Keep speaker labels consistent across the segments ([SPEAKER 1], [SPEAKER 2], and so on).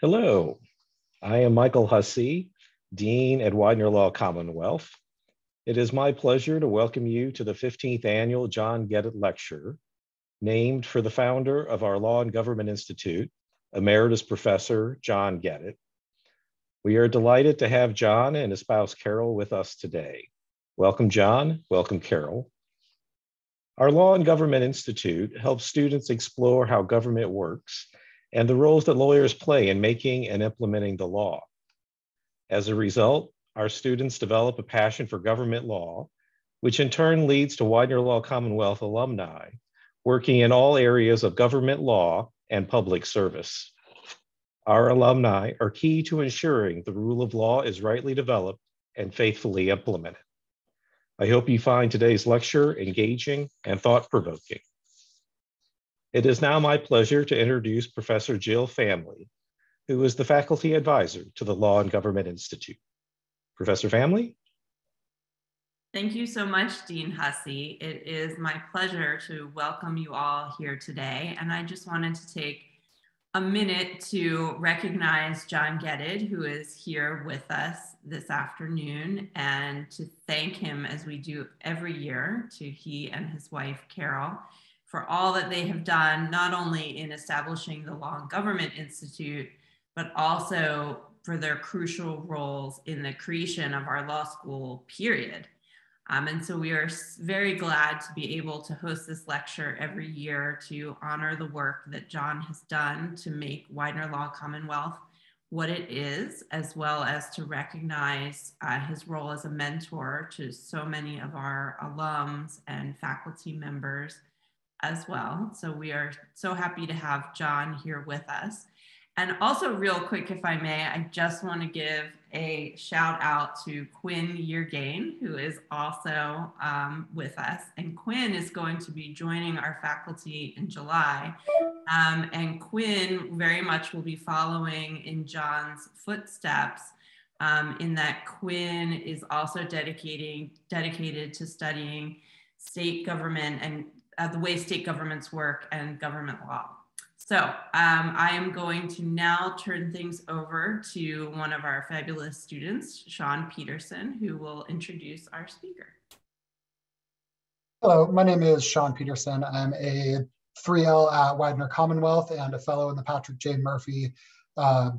[SPEAKER 1] Hello, I am Michael Hussey, Dean at Widener Law Commonwealth. It is my pleasure to welcome you to the 15th annual John Gedid Lecture, named for the founder of our Law and Government Institute, Emeritus Professor John Gedid. We are delighted to have John and his spouse Carol with us today. Welcome, John. Welcome, Carol. Our Law and Government Institute helps students explore how government works and the roles that lawyers play in making and implementing the law. As a result, our students develop a passion for government law, which in turn leads to Widener Law Commonwealth alumni working in all areas of government law and public service. Our alumni are key to ensuring the rule of law is rightly developed and faithfully implemented. I hope you find today's lecture engaging and thought-provoking. It is now my pleasure to introduce Professor Jill Family, who is the faculty advisor to the Law and Government Institute. Professor Family?
[SPEAKER 2] Thank you so much, Dean Hussey. It is my pleasure to welcome you all here today. And I just wanted to take a minute to recognize John Gedid, who is here with us this afternoon, and to thank him as we do every year to he and his wife, Carol for all that they have done, not only in establishing the Law and Government Institute, but also for their crucial roles in the creation of our law school period. Um, and so we are very glad to be able to host this lecture every year to honor the work that John has done to make Widener Law Commonwealth what it is, as well as to recognize uh, his role as a mentor to so many of our alums and faculty members as well. So we are so happy to have John here with us. And also real quick, if I may, I just want to give a shout out to Quinn Yeargain, who is also um, with us. And Quinn is going to be joining our faculty in July. Um, and Quinn very much will be following in John's footsteps um, in that Quinn is also dedicating, dedicated to studying state government and uh, the way state governments work and government law. So um, I am going to now turn things over to one of our fabulous students, Sean Peterson, who will introduce our speaker.
[SPEAKER 3] Hello, my name is Sean Peterson. I'm a 3L at Widener Commonwealth and a fellow in the Patrick J. Murphy uh,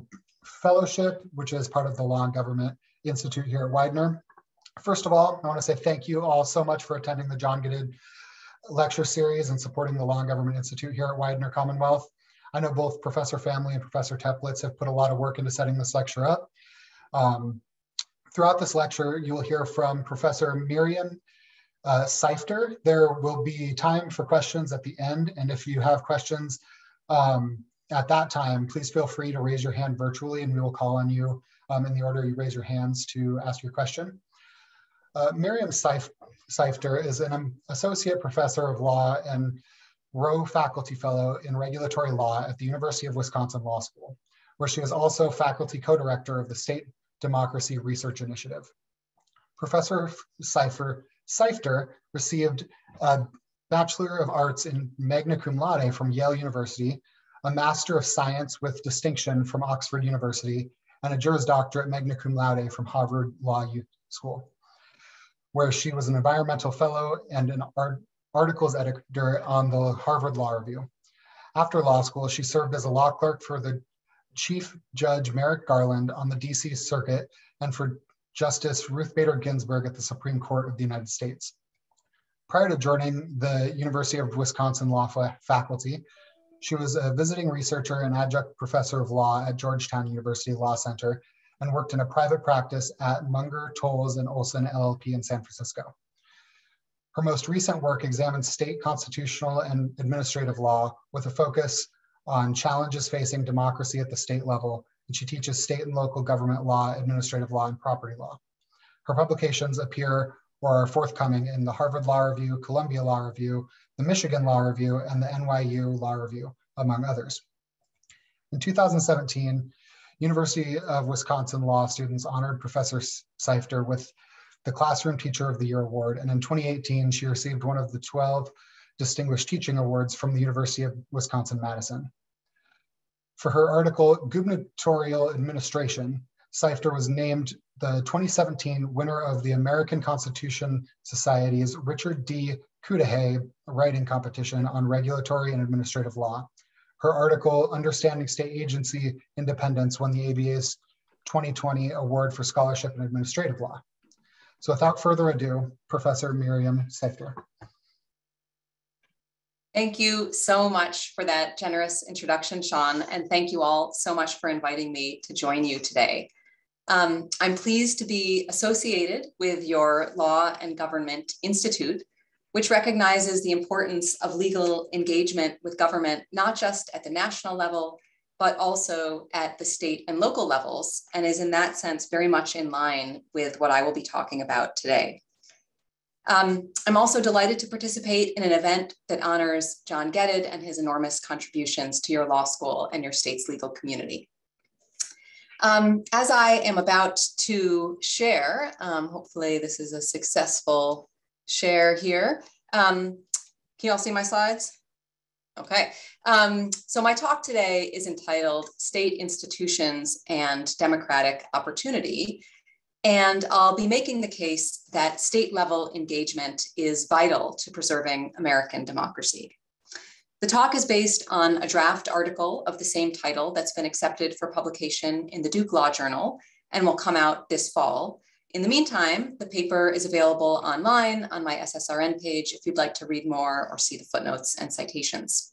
[SPEAKER 3] Fellowship, which is part of the Law and Government Institute here at Widener. First of all, I want to say thank you all so much for attending the John Gedid lecture series and supporting the Law and Government Institute here at Widener Commonwealth. I know both Professor Family and Professor Teplitz have put a lot of work into setting this lecture up. Um, throughout this lecture, you will hear from Professor Miriam uh, Seifter. There will be time for questions at the end, and if you have questions um, at that time, please feel free to raise your hand virtually and we will call on you um, in the order you raise your hands to ask your question. Uh, Miriam Seif Seifter is an associate professor of law and Rowe Faculty Fellow in Regulatory Law at the University of Wisconsin Law School, where she is also faculty co-director of the State Democracy Research Initiative. Professor Seifer, Seifter received a Bachelor of Arts in magna cum laude from Yale University, a Master of Science with distinction from Oxford University, and a Juris Doctorate magna cum laude from Harvard Law School where she was an environmental fellow and an art, articles editor on the Harvard Law Review. After law school, she served as a law clerk for the Chief Judge Merrick Garland on the DC Circuit and for Justice Ruth Bader Ginsburg at the Supreme Court of the United States. Prior to joining the University of Wisconsin Law faculty, she was a visiting researcher and adjunct professor of law at Georgetown University Law Center and worked in a private practice at Munger, Tolles, and Olson LLP in San Francisco. Her most recent work examines state constitutional and administrative law with a focus on challenges facing democracy at the state level, and she teaches state and local government law, administrative law, and property law. Her publications appear or are forthcoming in the Harvard Law Review, Columbia Law Review, the Michigan Law Review, and the NYU Law Review, among others. In 2017, University of Wisconsin law students honored Professor Seifter with the Classroom Teacher of the Year Award. And in 2018, she received one of the 12 Distinguished Teaching Awards from the University of Wisconsin-Madison. For her article, Gubernatorial Administration, Seifter was named the 2017 winner of the American Constitution Society's Richard D. Cudahy writing competition on regulatory and administrative law. Her article, Understanding State Agency Independence, won the ABA's 2020 Award for Scholarship in Administrative Law. So without further ado, Professor Miriam Seifter.
[SPEAKER 4] Thank you so much for that generous introduction, Sean, and thank you all so much for inviting me to join you today. Um, I'm pleased to be associated with your Law and Government Institute, which recognizes the importance of legal engagement with government, not just at the national level, but also at the state and local levels, and is in that sense very much in line with what I will be talking about today. Um, I'm also delighted to participate in an event that honors John Gedid and his enormous contributions to your law school and your state's legal community. Um, as I am about to share, um, hopefully this is a successful share here. Um, can you all see my slides? Okay, um, so my talk today is entitled State Institutions and Democratic Opportunity. And I'll be making the case that state level engagement is vital to preserving American democracy. The talk is based on a draft article of the same title that's been accepted for publication in the Duke Law Journal and will come out this fall. In the meantime, the paper is available online on my SSRN page if you'd like to read more or see the footnotes and citations.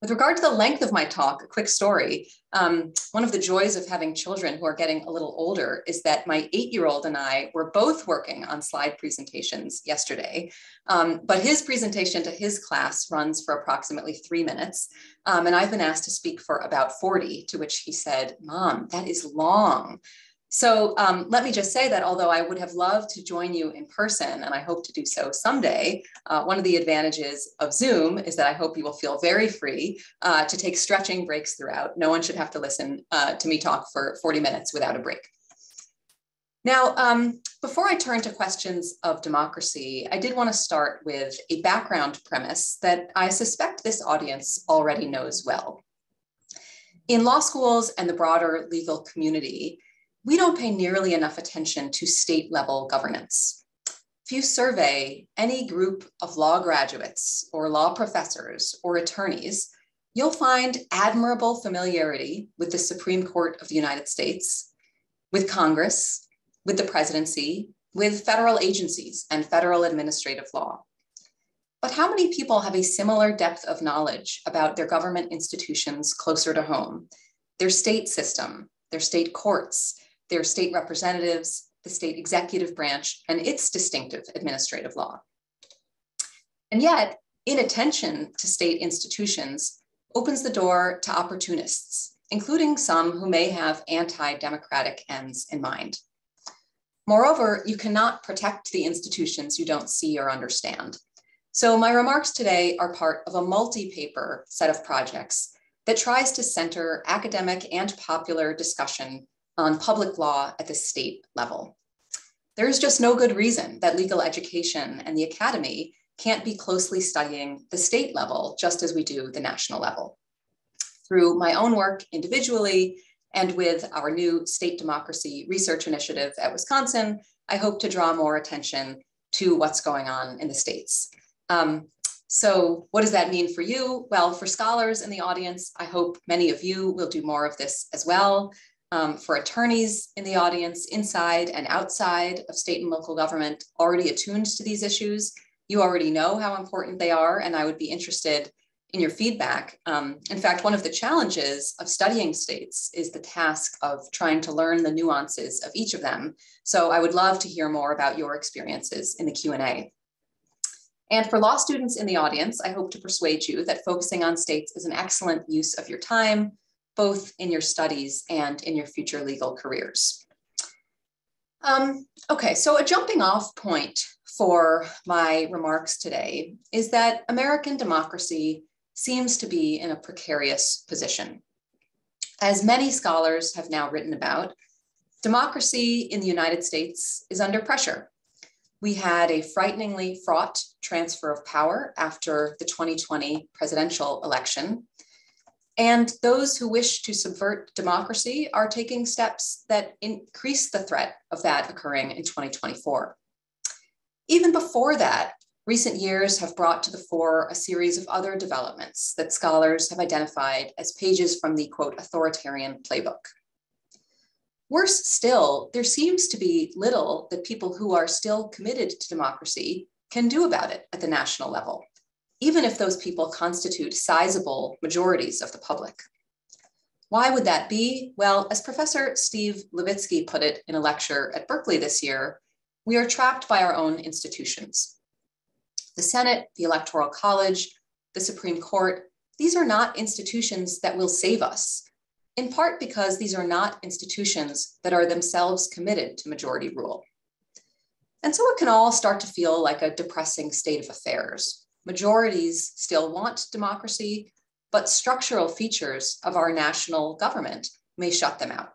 [SPEAKER 4] With regard to the length of my talk, a quick story. Um, one of the joys of having children who are getting a little older is that my eight-year-old and I were both working on slide presentations yesterday, um, but his presentation to his class runs for approximately three minutes, um, and I've been asked to speak for about 40, to which he said, Mom, that is long. So um, let me just say that although I would have loved to join you in person, and I hope to do so someday, uh, one of the advantages of Zoom is that I hope you will feel very free uh, to take stretching breaks throughout. No one should have to listen uh, to me talk for 40 minutes without a break. Now, um, before I turn to questions of democracy, I did want to start with a background premise that I suspect this audience already knows well. In law schools and the broader legal community, we don't pay nearly enough attention to state level governance. If you survey any group of law graduates or law professors or attorneys, you'll find admirable familiarity with the Supreme Court of the United States, with Congress, with the presidency, with federal agencies and federal administrative law. But how many people have a similar depth of knowledge about their government institutions closer to home, their state system, their state courts, their state representatives, the state executive branch, and its distinctive administrative law. And yet, inattention to state institutions opens the door to opportunists, including some who may have anti democratic ends in mind. Moreover, you cannot protect the institutions you don't see or understand. So, my remarks today are part of a multi paper set of projects that tries to center academic and popular discussion on public law at the state level. There is just no good reason that legal education and the academy can't be closely studying the state level just as we do the national level. Through my own work individually and with our new state democracy research initiative at Wisconsin, I hope to draw more attention to what's going on in the states. Um, so what does that mean for you? Well, for scholars in the audience, I hope many of you will do more of this as well um, for attorneys in the audience, inside and outside of state and local government, already attuned to these issues. You already know how important they are, and I would be interested in your feedback. Um, in fact, one of the challenges of studying states is the task of trying to learn the nuances of each of them. So I would love to hear more about your experiences in the Q&A. And for law students in the audience, I hope to persuade you that focusing on states is an excellent use of your time, both in your studies and in your future legal careers. Um, okay, so a jumping off point for my remarks today is that American democracy seems to be in a precarious position. As many scholars have now written about, democracy in the United States is under pressure. We had a frighteningly fraught transfer of power after the 2020 presidential election, And those who wish to subvert democracy are taking steps that increase the threat of that occurring in 2024. Even before that, recent years have brought to the fore a series of other developments that scholars have identified as pages from the quote authoritarian playbook. Worse still, there seems to be little that people who are still committed to democracy can do about it at the national level even if those people constitute sizable majorities of the public. Why would that be? Well, as Professor Steve Levitsky put it in a lecture at Berkeley this year, we are trapped by our own institutions. The Senate, the Electoral College, the Supreme Court, these are not institutions that will save us, in part because these are not institutions that are themselves committed to majority rule. And so it can all start to feel like a depressing state of affairs majorities still want democracy, but structural features of our national government may shut them out.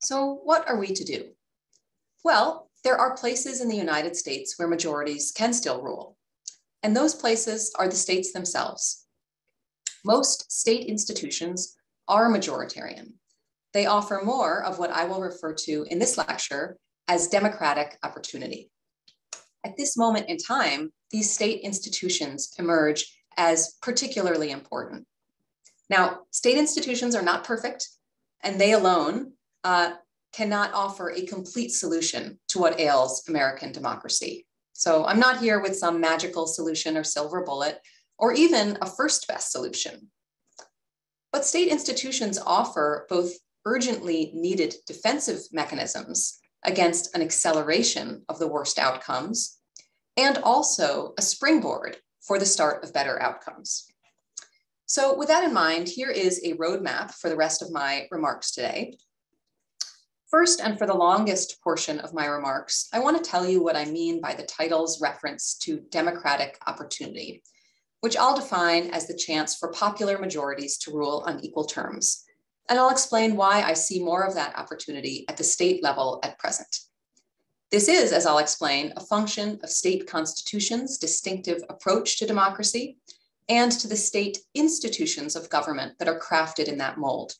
[SPEAKER 4] So, what are we to do? Well, there are places in the United States where majorities can still rule, and those places are the states themselves. Most state institutions are majoritarian. They offer more of what I will refer to in this lecture as democratic opportunity. At this moment in time, these state institutions emerge as particularly important. Now, state institutions are not perfect, and they alone uh, cannot offer a complete solution to what ails American democracy. So I'm not here with some magical solution or silver bullet, or even a first best solution. But state institutions offer both urgently needed defensive mechanisms against an acceleration of the worst outcomes and also a springboard for the start of better outcomes. So with that in mind, here is a roadmap for the rest of my remarks today. First, and for the longest portion of my remarks, I want to tell you what I mean by the title's reference to democratic opportunity, which I'll define as the chance for popular majorities to rule on equal terms. And I'll explain why I see more of that opportunity at the state level at present. This is, as I'll explain, a function of state constitutions' distinctive approach to democracy and to the state institutions of government that are crafted in that mold.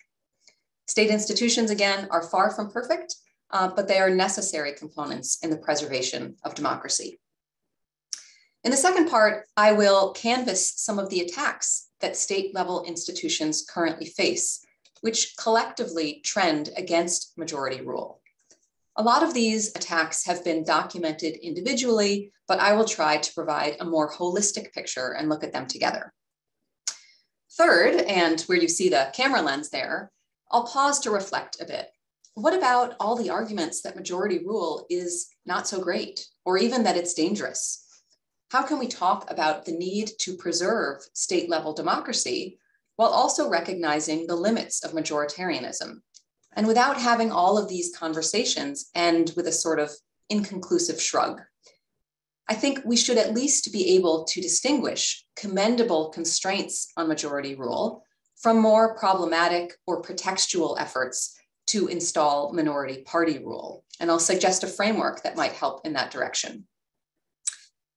[SPEAKER 4] State institutions, again, are far from perfect, uh, but they are necessary components in the preservation of democracy. In the second part, I will canvass some of the attacks that state level institutions currently face, which collectively trend against majority rule. A lot of these attacks have been documented individually, but I will try to provide a more holistic picture and look at them together. Third, and where you see the camera lens there, I'll pause to reflect a bit. What about all the arguments that majority rule is not so great, or even that it's dangerous? How can we talk about the need to preserve state level democracy while also recognizing the limits of majoritarianism? And without having all of these conversations end with a sort of inconclusive shrug, I think we should at least be able to distinguish commendable constraints on majority rule from more problematic or pretextual efforts to install minority party rule. And I'll suggest a framework that might help in that direction.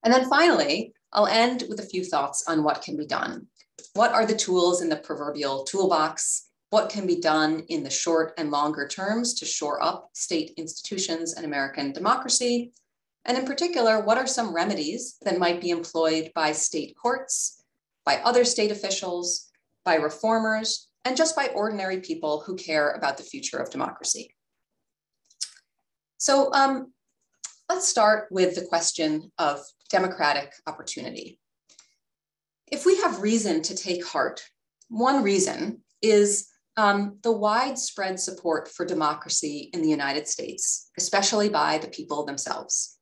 [SPEAKER 4] And then finally, I'll end with a few thoughts on what can be done. What are the tools in the proverbial toolbox? what can be done in the short and longer terms to shore up state institutions and American democracy? And in particular, what are some remedies that might be employed by state courts, by other state officials, by reformers, and just by ordinary people who care about the future of democracy? So um, let's start with the question of democratic opportunity. If we have reason to take heart, one reason is um, the widespread support for democracy in the United States, especially by the people themselves.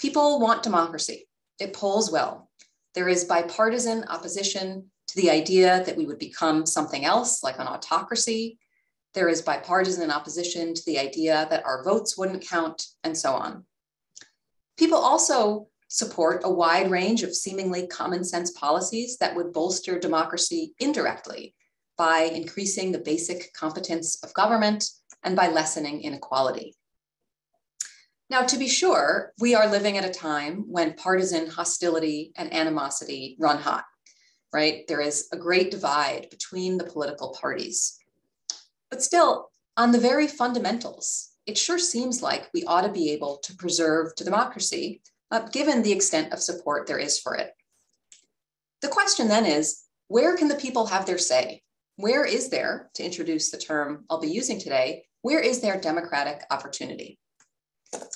[SPEAKER 4] People want democracy. It polls well. There is bipartisan opposition to the idea that we would become something else, like an autocracy. There is bipartisan opposition to the idea that our votes wouldn't count, and so on. People also support a wide range of seemingly common sense policies that would bolster democracy indirectly, by increasing the basic competence of government and by lessening inequality. Now, to be sure, we are living at a time when partisan hostility and animosity run hot. right? There is a great divide between the political parties. But still, on the very fundamentals, it sure seems like we ought to be able to preserve democracy, uh, given the extent of support there is for it. The question then is, where can the people have their say? Where is there, to introduce the term I'll be using today, where is there democratic opportunity?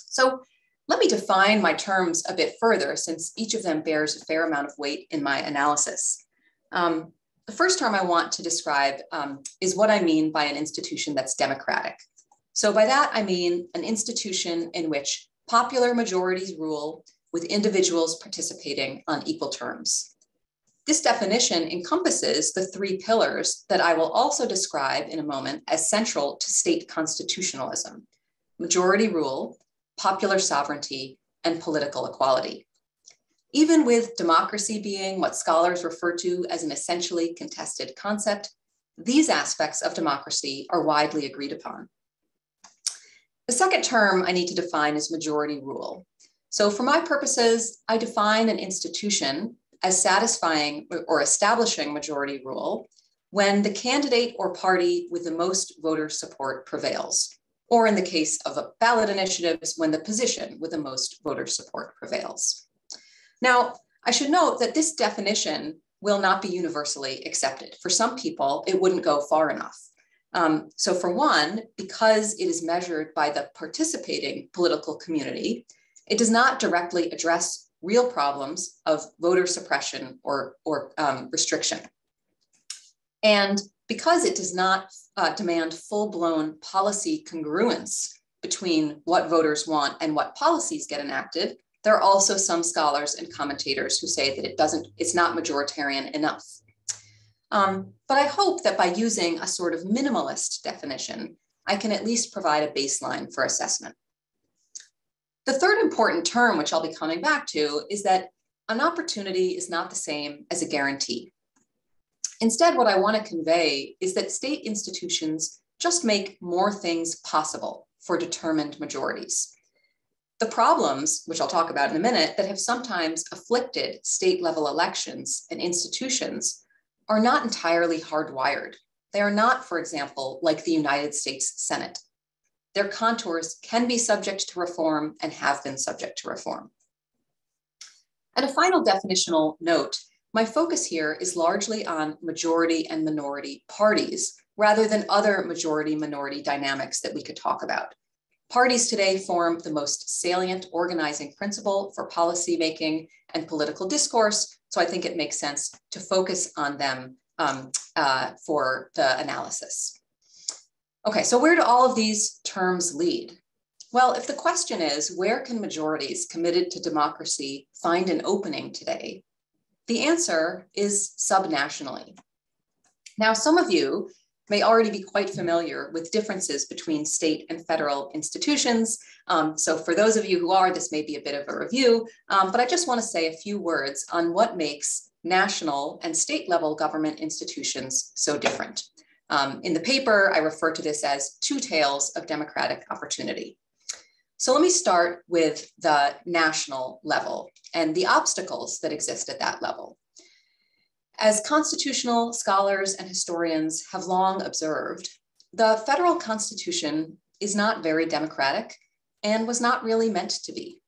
[SPEAKER 4] So let me define my terms a bit further since each of them bears a fair amount of weight in my analysis. Um, the first term I want to describe um, is what I mean by an institution that's democratic. So by that, I mean an institution in which popular majorities rule with individuals participating on equal terms. This definition encompasses the three pillars that I will also describe in a moment as central to state constitutionalism, majority rule, popular sovereignty, and political equality. Even with democracy being what scholars refer to as an essentially contested concept, these aspects of democracy are widely agreed upon. The second term I need to define is majority rule. So for my purposes, I define an institution as satisfying or establishing majority rule when the candidate or party with the most voter support prevails or in the case of ballot initiatives, when the position with the most voter support prevails. Now, I should note that this definition will not be universally accepted. For some people, it wouldn't go far enough. Um, so for one, because it is measured by the participating political community, it does not directly address real problems of voter suppression or, or um, restriction. And because it does not uh, demand full blown policy congruence between what voters want and what policies get enacted, there are also some scholars and commentators who say that it doesn't, it's not majoritarian enough. Um, but I hope that by using a sort of minimalist definition, I can at least provide a baseline for assessment. The third important term, which I'll be coming back to, is that an opportunity is not the same as a guarantee. Instead, what I want to convey is that state institutions just make more things possible for determined majorities. The problems, which I'll talk about in a minute, that have sometimes afflicted state level elections and institutions are not entirely hardwired. They are not, for example, like the United States Senate. Their contours can be subject to reform and have been subject to reform. And a final definitional note my focus here is largely on majority and minority parties rather than other majority minority dynamics that we could talk about. Parties today form the most salient organizing principle for policymaking and political discourse. So I think it makes sense to focus on them um, uh, for the analysis. Okay, so where do all of these terms lead? Well, if the question is, where can majorities committed to democracy find an opening today? The answer is subnationally. Now, some of you may already be quite familiar with differences between state and federal institutions. Um, so for those of you who are, this may be a bit of a review, um, but I just wanna say a few words on what makes national and state level government institutions so different. Um, in the paper, I refer to this as two tales of democratic opportunity. So let me start with the national level and the obstacles that exist at that level. As constitutional scholars and historians have long observed, the federal constitution is not very democratic and was not really meant to be.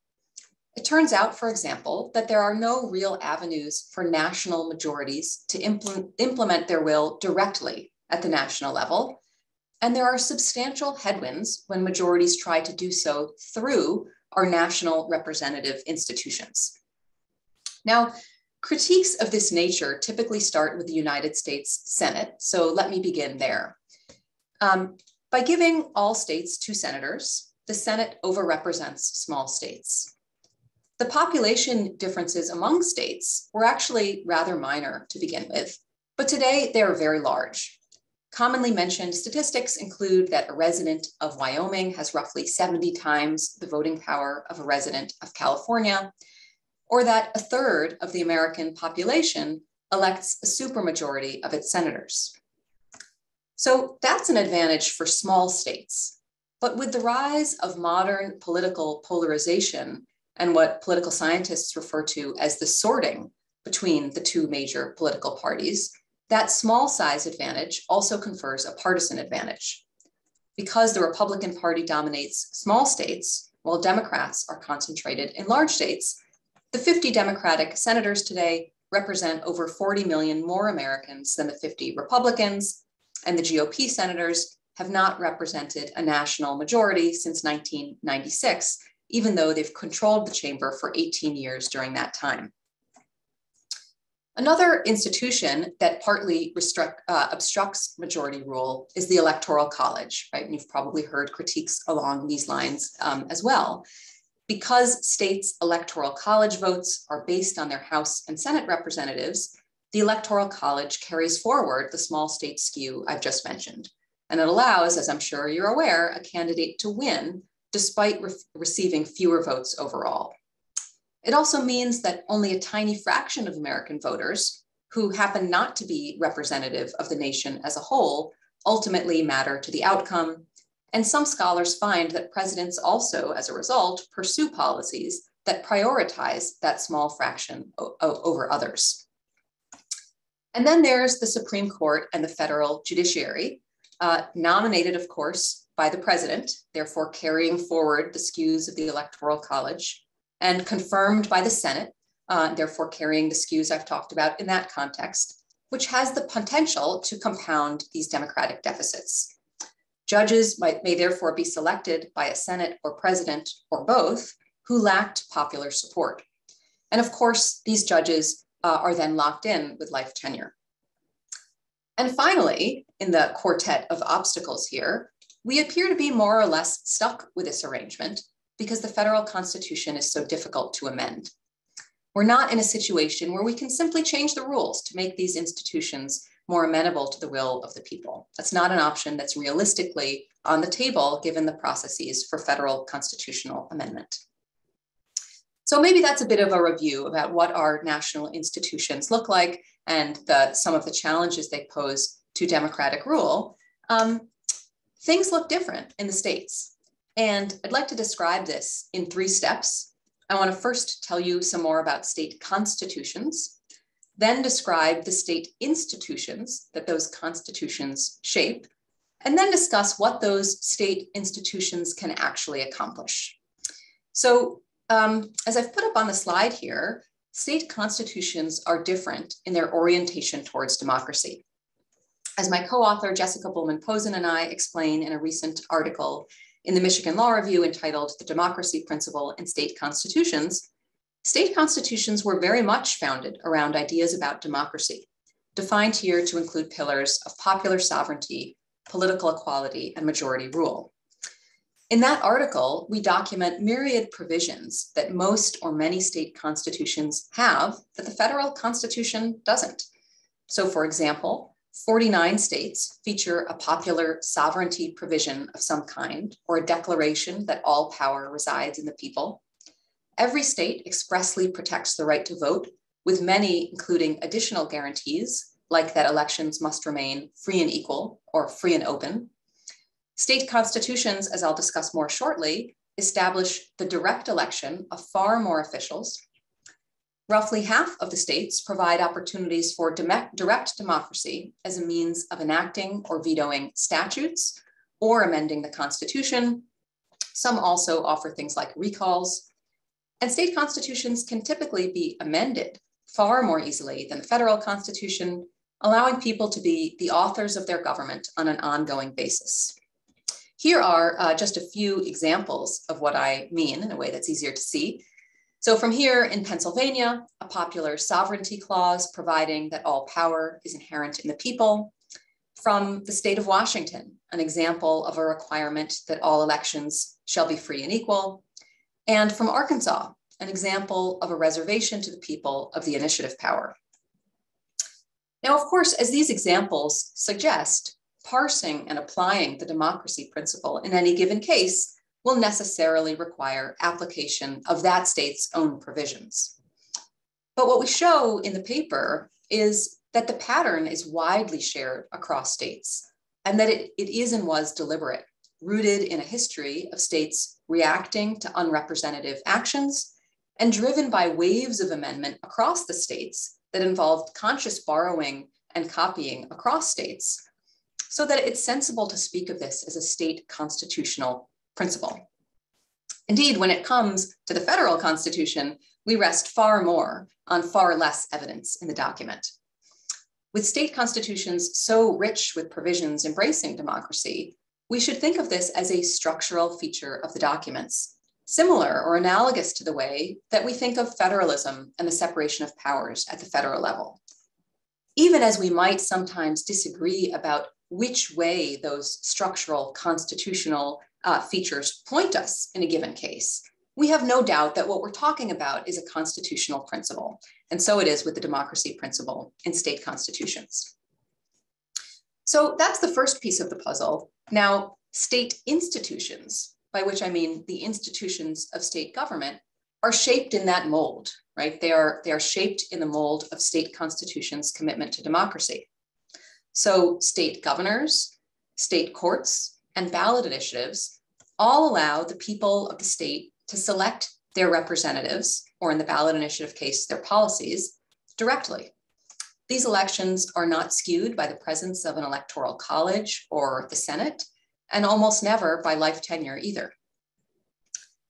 [SPEAKER 4] It turns out, for example, that there are no real avenues for national majorities to implement, implement their will directly at the national level, and there are substantial headwinds when majorities try to do so through our national representative institutions. Now, critiques of this nature typically start with the United States Senate, so let me begin there. Um, by giving all states two senators, the Senate overrepresents small states. The population differences among states were actually rather minor to begin with, but today they are very large. Commonly mentioned statistics include that a resident of Wyoming has roughly 70 times the voting power of a resident of California, or that a third of the American population elects a supermajority of its senators. So that's an advantage for small states. But with the rise of modern political polarization and what political scientists refer to as the sorting between the two major political parties, that small size advantage also confers a partisan advantage. Because the Republican Party dominates small states, while Democrats are concentrated in large states, the 50 Democratic senators today represent over 40 million more Americans than the 50 Republicans, and the GOP senators have not represented a national majority since 1996, even though they've controlled the chamber for 18 years during that time. Another institution that partly uh, obstructs majority rule is the Electoral College, right? And you've probably heard critiques along these lines um, as well. Because states' electoral college votes are based on their House and Senate representatives, the Electoral College carries forward the small state skew I've just mentioned. And it allows, as I'm sure you're aware, a candidate to win despite re receiving fewer votes overall. It also means that only a tiny fraction of American voters who happen not to be representative of the nation as a whole ultimately matter to the outcome. And some scholars find that presidents also, as a result, pursue policies that prioritize that small fraction over others. And then there's the Supreme Court and the federal judiciary, uh, nominated, of course, by the president, therefore carrying forward the skews of the Electoral College and confirmed by the Senate, uh, therefore carrying the skews I've talked about in that context, which has the potential to compound these democratic deficits. Judges might, may therefore be selected by a Senate or president or both who lacked popular support. And of course, these judges uh, are then locked in with life tenure. And finally, in the quartet of obstacles here, we appear to be more or less stuck with this arrangement because the federal constitution is so difficult to amend. We're not in a situation where we can simply change the rules to make these institutions more amenable to the will of the people. That's not an option that's realistically on the table given the processes for federal constitutional amendment. So maybe that's a bit of a review about what our national institutions look like and the, some of the challenges they pose to democratic rule. Um, things look different in the states. And I'd like to describe this in three steps. I want to first tell you some more about state constitutions, then describe the state institutions that those constitutions shape, and then discuss what those state institutions can actually accomplish. So um, as I've put up on the slide here, state constitutions are different in their orientation towards democracy. As my co-author Jessica Bulman-Pozen and I explain in a recent article in the Michigan Law Review entitled The Democracy Principle in State Constitutions, state constitutions were very much founded around ideas about democracy, defined here to include pillars of popular sovereignty, political equality, and majority rule. In that article, we document myriad provisions that most or many state constitutions have that the federal constitution doesn't. So, for example, 49 states feature a popular sovereignty provision of some kind or a declaration that all power resides in the people. Every state expressly protects the right to vote, with many including additional guarantees, like that elections must remain free and equal or free and open. State constitutions, as I'll discuss more shortly, establish the direct election of far more officials Roughly half of the states provide opportunities for direct democracy as a means of enacting or vetoing statutes or amending the Constitution. Some also offer things like recalls. And state constitutions can typically be amended far more easily than the federal constitution, allowing people to be the authors of their government on an ongoing basis. Here are uh, just a few examples of what I mean in a way that's easier to see. So from here in Pennsylvania, a popular sovereignty clause providing that all power is inherent in the people. From the state of Washington, an example of a requirement that all elections shall be free and equal. And from Arkansas, an example of a reservation to the people of the initiative power. Now, of course, as these examples suggest, parsing and applying the democracy principle in any given case will necessarily require application of that state's own provisions. But what we show in the paper is that the pattern is widely shared across states and that it, it is and was deliberate, rooted in a history of states reacting to unrepresentative actions and driven by waves of amendment across the states that involved conscious borrowing and copying across states, so that it's sensible to speak of this as a state constitutional principle. Indeed, when it comes to the federal constitution, we rest far more on far less evidence in the document. With state constitutions so rich with provisions embracing democracy, we should think of this as a structural feature of the documents, similar or analogous to the way that we think of federalism and the separation of powers at the federal level. Even as we might sometimes disagree about which way those structural constitutional uh, features point us in a given case, we have no doubt that what we're talking about is a constitutional principle. And so it is with the democracy principle in state constitutions. So that's the first piece of the puzzle. Now, state institutions, by which I mean the institutions of state government, are shaped in that mold, right? They are, they are shaped in the mold of state constitutions' commitment to democracy. So state governors, state courts, and ballot initiatives all allow the people of the state to select their representatives, or in the ballot initiative case, their policies, directly. These elections are not skewed by the presence of an electoral college or the Senate, and almost never by life tenure either.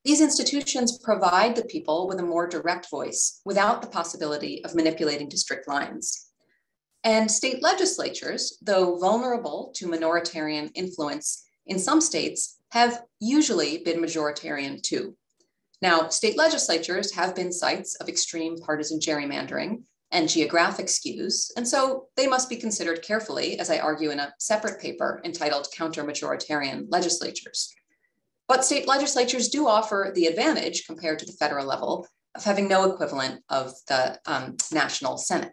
[SPEAKER 4] These institutions provide the people with a more direct voice without the possibility of manipulating district lines. And state legislatures, though vulnerable to minoritarian influence in some states, have usually been majoritarian too. Now, state legislatures have been sites of extreme partisan gerrymandering and geographic skews, and so they must be considered carefully, as I argue in a separate paper entitled Counter-Majoritarian Legislatures. But state legislatures do offer the advantage compared to the federal level of having no equivalent of the um, national Senate.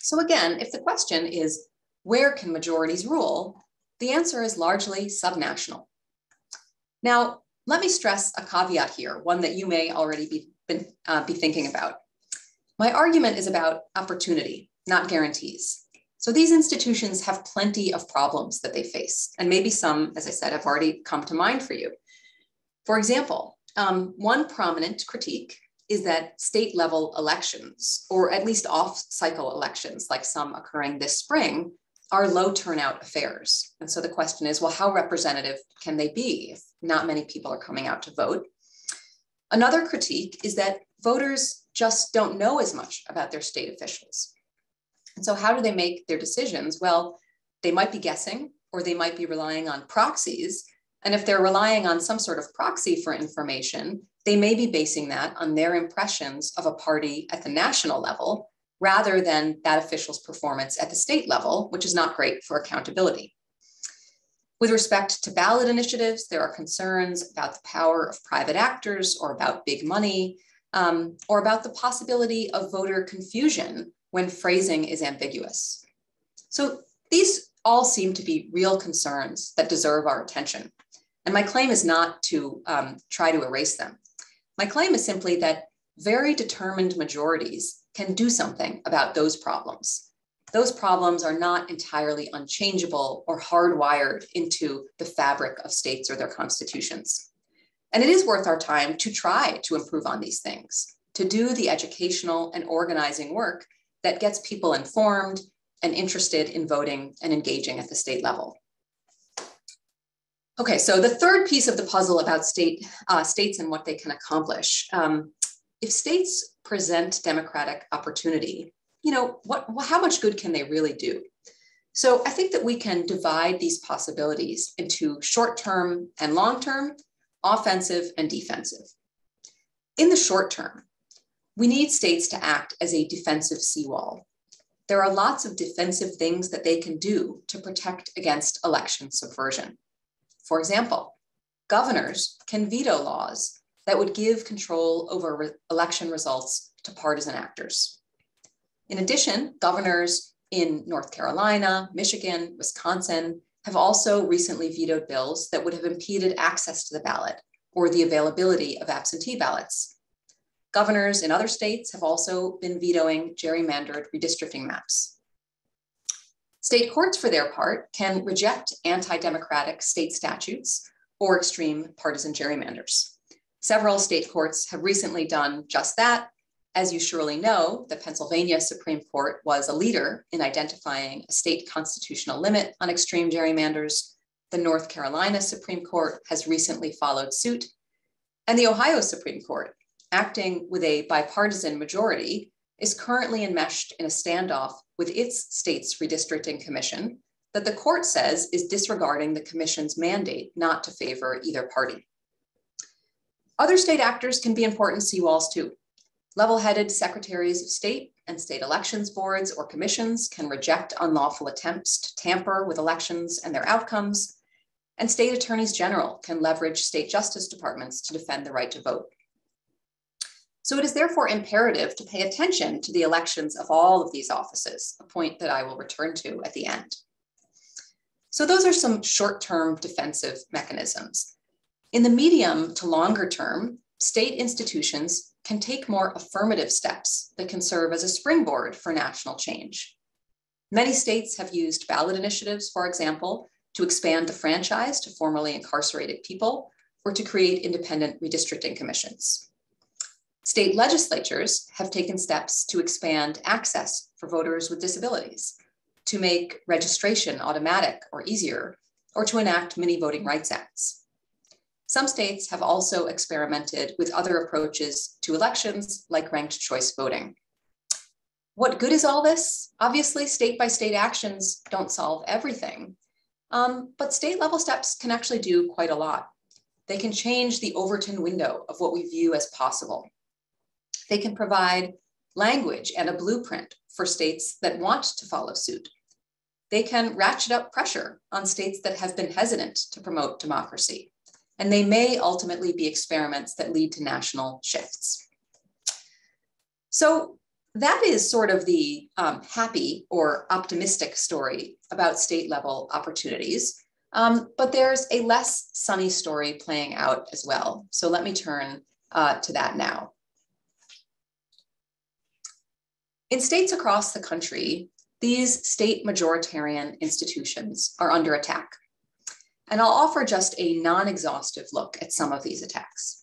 [SPEAKER 4] So again, if the question is, where can majorities rule? The answer is largely subnational. Now, let me stress a caveat here, one that you may already be, been, uh, be thinking about. My argument is about opportunity, not guarantees. So these institutions have plenty of problems that they face, and maybe some, as I said, have already come to mind for you. For example, um, one prominent critique is that state level elections, or at least off cycle elections, like some occurring this spring, are low turnout affairs. And so the question is well, how representative can they be if not many people are coming out to vote? Another critique is that voters just don't know as much about their state officials. And so, how do they make their decisions? Well, they might be guessing or they might be relying on proxies. And if they're relying on some sort of proxy for information, they may be basing that on their impressions of a party at the national level rather than that official's performance at the state level, which is not great for accountability. With respect to ballot initiatives, there are concerns about the power of private actors or about big money, um, or about the possibility of voter confusion when phrasing is ambiguous. So these all seem to be real concerns that deserve our attention. And my claim is not to um, try to erase them. My claim is simply that very determined majorities can do something about those problems. Those problems are not entirely unchangeable or hardwired into the fabric of states or their constitutions. And it is worth our time to try to improve on these things, to do the educational and organizing work that gets people informed and interested in voting and engaging at the state level. Okay, so the third piece of the puzzle about state uh, states and what they can accomplish. Um, if states present democratic opportunity, you know, what, how much good can they really do? So I think that we can divide these possibilities into short-term and long-term, offensive and defensive. In the short term, we need states to act as a defensive seawall. There are lots of defensive things that they can do to protect against election subversion. For example, governors can veto laws that would give control over re election results to partisan actors. In addition, governors in North Carolina, Michigan, Wisconsin have also recently vetoed bills that would have impeded access to the ballot or the availability of absentee ballots. Governors in other states have also been vetoing gerrymandered redistricting maps. State courts, for their part, can reject anti democratic state statutes or extreme partisan gerrymanders. Several state courts have recently done just that. As you surely know, the Pennsylvania Supreme Court was a leader in identifying a state constitutional limit on extreme gerrymanders. The North Carolina Supreme Court has recently followed suit. And the Ohio Supreme Court, acting with a bipartisan majority, is currently enmeshed in a standoff with its state's redistricting commission that the court says is disregarding the commission's mandate not to favor either party. Other state actors can be important seawalls too. Level-headed secretaries of state and state elections boards or commissions can reject unlawful attempts to tamper with elections and their outcomes, and state attorneys general can leverage state justice departments to defend the right to vote. So it is therefore imperative to pay attention to the elections of all of these offices, a point that I will return to at the end. So those are some short-term defensive mechanisms. In the medium to longer term, state institutions can take more affirmative steps that can serve as a springboard for national change. Many states have used ballot initiatives, for example, to expand the franchise to formerly incarcerated people or to create independent redistricting commissions. State legislatures have taken steps to expand access for voters with disabilities, to make registration automatic or easier, or to enact mini voting rights acts. Some states have also experimented with other approaches to elections, like ranked choice voting. What good is all this? Obviously, state by state actions don't solve everything, um, but state level steps can actually do quite a lot. They can change the Overton window of what we view as possible. They can provide language and a blueprint for states that want to follow suit. They can ratchet up pressure on states that have been hesitant to promote democracy. And they may ultimately be experiments that lead to national shifts. So that is sort of the um, happy or optimistic story about state level opportunities. Um, but there's a less sunny story playing out as well. So let me turn uh, to that now. In states across the country, these state majoritarian institutions are under attack. And I'll offer just a non-exhaustive look at some of these attacks.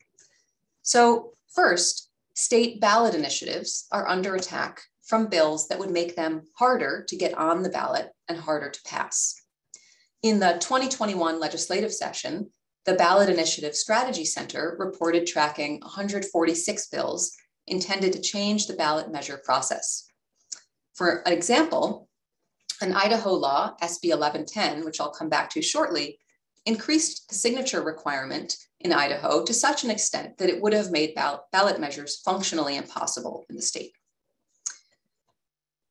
[SPEAKER 4] So first, state ballot initiatives are under attack from bills that would make them harder to get on the ballot and harder to pass. In the 2021 legislative session, the Ballot Initiative Strategy Center reported tracking 146 bills intended to change the ballot measure process. For an example, an Idaho law, SB 1110, which I'll come back to shortly, increased the signature requirement in Idaho to such an extent that it would have made ballot measures functionally impossible in the state.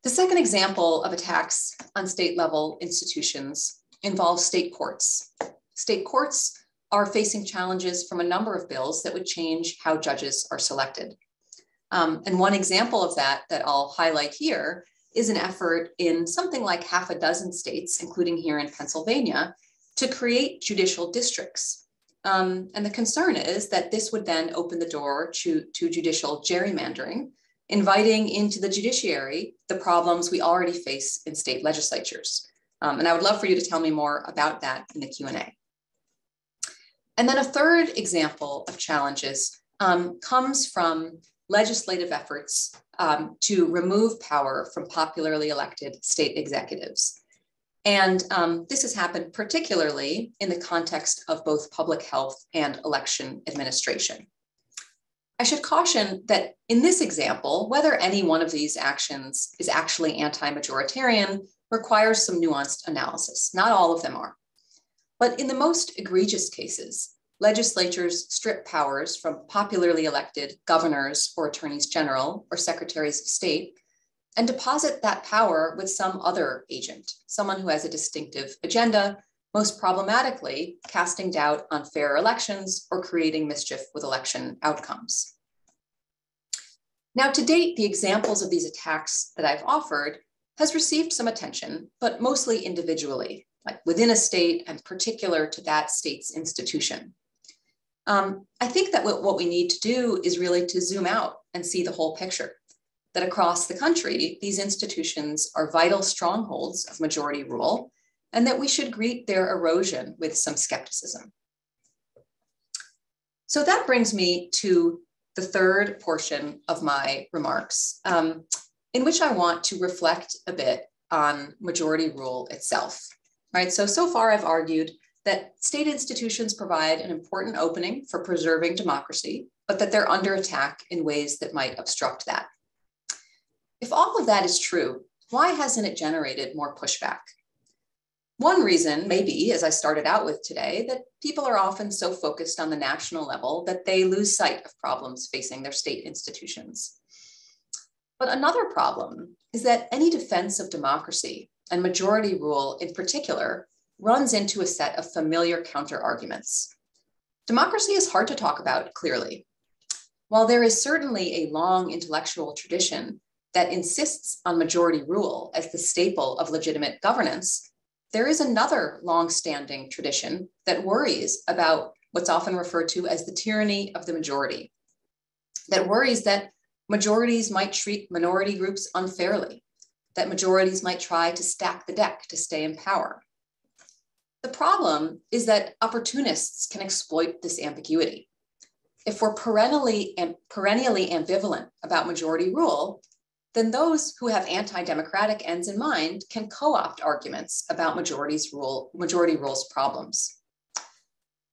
[SPEAKER 4] The second example of attacks on state level institutions involves state courts. State courts are facing challenges from a number of bills that would change how judges are selected. Um, and one example of that that I'll highlight here is an effort in something like half a dozen states, including here in Pennsylvania, to create judicial districts. Um, and the concern is that this would then open the door to, to judicial gerrymandering, inviting into the judiciary the problems we already face in state legislatures. Um, and I would love for you to tell me more about that in the Q&A. And then a third example of challenges um, comes from legislative efforts um, to remove power from popularly elected state executives. And um, this has happened particularly in the context of both public health and election administration. I should caution that in this example, whether any one of these actions is actually anti-majoritarian requires some nuanced analysis. Not all of them are. But in the most egregious cases, legislatures strip powers from popularly elected governors or attorneys general or secretaries of state and deposit that power with some other agent, someone who has a distinctive agenda, most problematically, casting doubt on fair elections or creating mischief with election outcomes. Now, to date, the examples of these attacks that I've offered has received some attention, but mostly individually, like within a state and particular to that state's institution. Um, I think that what, what we need to do is really to zoom out and see the whole picture. That across the country, these institutions are vital strongholds of majority rule, and that we should greet their erosion with some skepticism. So that brings me to the third portion of my remarks, um, in which I want to reflect a bit on majority rule itself. Right. So so far I've argued that state institutions provide an important opening for preserving democracy, but that they're under attack in ways that might obstruct that. If all of that is true, why hasn't it generated more pushback? One reason may be, as I started out with today, that people are often so focused on the national level that they lose sight of problems facing their state institutions. But another problem is that any defense of democracy and majority rule in particular runs into a set of familiar counter arguments. Democracy is hard to talk about clearly. While there is certainly a long intellectual tradition that insists on majority rule as the staple of legitimate governance, there is another long-standing tradition that worries about what's often referred to as the tyranny of the majority, that worries that majorities might treat minority groups unfairly, that majorities might try to stack the deck to stay in power. The problem is that opportunists can exploit this ambiguity. If we're perennially, and perennially ambivalent about majority rule, then those who have anti-democratic ends in mind can co-opt arguments about majorities rule, majority rules problems.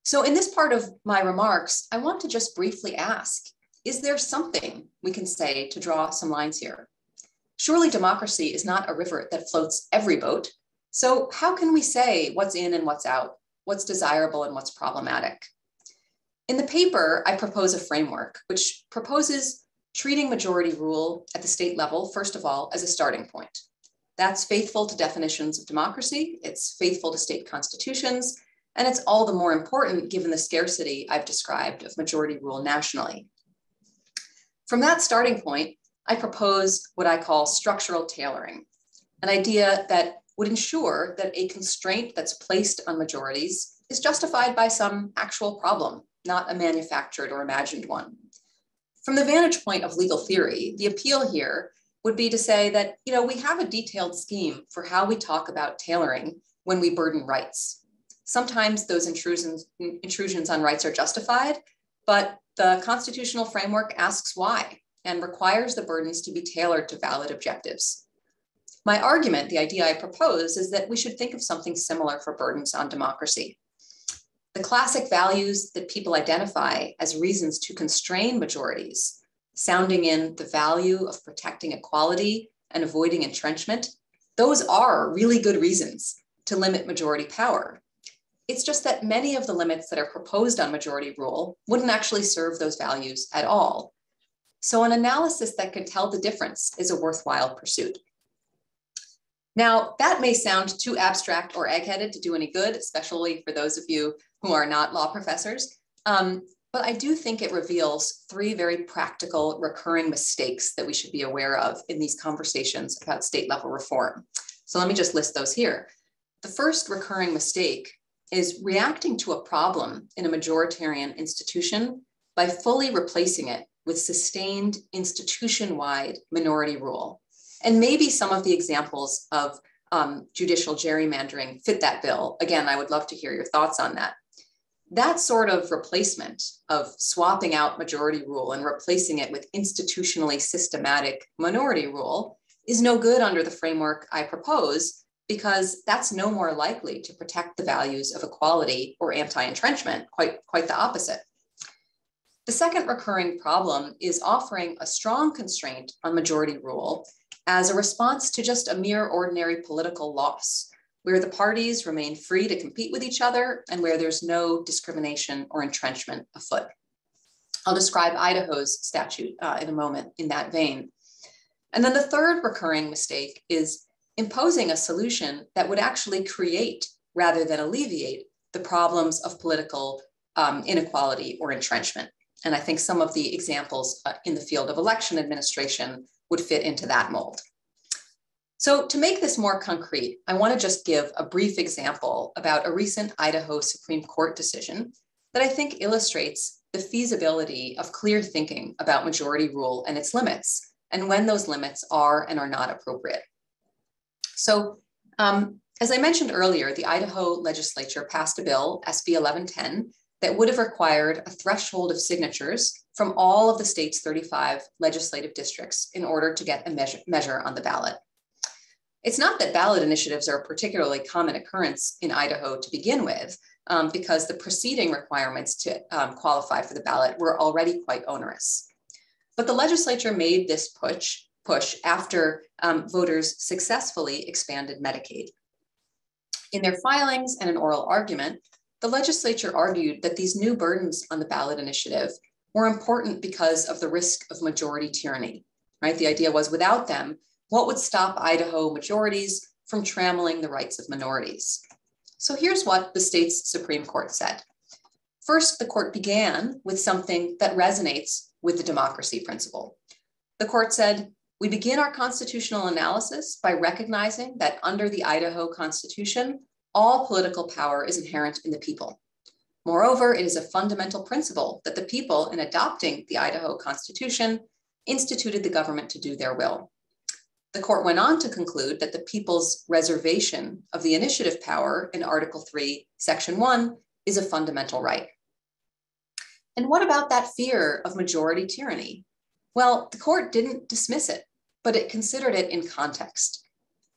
[SPEAKER 4] So in this part of my remarks, I want to just briefly ask, is there something we can say to draw some lines here? Surely democracy is not a river that floats every boat. So how can we say what's in and what's out, what's desirable and what's problematic? In the paper, I propose a framework which proposes treating majority rule at the state level, first of all, as a starting point. That's faithful to definitions of democracy, it's faithful to state constitutions, and it's all the more important given the scarcity I've described of majority rule nationally. From that starting point, I propose what I call structural tailoring, an idea that would ensure that a constraint that's placed on majorities is justified by some actual problem, not a manufactured or imagined one. From the vantage point of legal theory, the appeal here would be to say that, you know, we have a detailed scheme for how we talk about tailoring when we burden rights. Sometimes those intrusions, intrusions on rights are justified, but the constitutional framework asks why and requires the burdens to be tailored to valid objectives. My argument, the idea I propose, is that we should think of something similar for burdens on democracy. The classic values that people identify as reasons to constrain majorities, sounding in the value of protecting equality and avoiding entrenchment, those are really good reasons to limit majority power. It's just that many of the limits that are proposed on majority rule wouldn't actually serve those values at all. So an analysis that can tell the difference is a worthwhile pursuit. Now, that may sound too abstract or eggheaded to do any good, especially for those of you who are not law professors. Um, but I do think it reveals three very practical recurring mistakes that we should be aware of in these conversations about state level reform. So let me just list those here. The first recurring mistake is reacting to a problem in a majoritarian institution by fully replacing it with sustained institution-wide minority rule. And maybe some of the examples of um, judicial gerrymandering fit that bill. Again, I would love to hear your thoughts on that. That sort of replacement of swapping out majority rule and replacing it with institutionally systematic minority rule is no good under the framework I propose because that's no more likely to protect the values of equality or anti-entrenchment, quite, quite the opposite. The second recurring problem is offering a strong constraint on majority rule as a response to just a mere ordinary political loss, where the parties remain free to compete with each other and where there's no discrimination or entrenchment afoot. I'll describe Idaho's statute uh, in a moment in that vein. And then the third recurring mistake is imposing a solution that would actually create rather than alleviate the problems of political um, inequality or entrenchment. And I think some of the examples uh, in the field of election administration would fit into that mold. So to make this more concrete, I wanna just give a brief example about a recent Idaho Supreme Court decision that I think illustrates the feasibility of clear thinking about majority rule and its limits, and when those limits are and are not appropriate. So um, as I mentioned earlier, the Idaho legislature passed a bill, SB 1110, that would have required a threshold of signatures from all of the state's 35 legislative districts in order to get a measure, measure on the ballot. It's not that ballot initiatives are a particularly common occurrence in Idaho to begin with, um, because the preceding requirements to um, qualify for the ballot were already quite onerous. But the legislature made this push, push after um, voters successfully expanded Medicaid. In their filings and an oral argument, the legislature argued that these new burdens on the ballot initiative were important because of the risk of majority tyranny, right? The idea was without them, what would stop Idaho majorities from trammeling the rights of minorities? So here's what the state's Supreme Court said. First, the court began with something that resonates with the democracy principle. The court said, we begin our constitutional analysis by recognizing that under the Idaho Constitution, all political power is inherent in the people. Moreover, it is a fundamental principle that the people, in adopting the Idaho Constitution, instituted the government to do their will. The court went on to conclude that the people's reservation of the initiative power in Article 3, Section 1 is a fundamental right. And what about that fear of majority tyranny? Well, the court didn't dismiss it, but it considered it in context.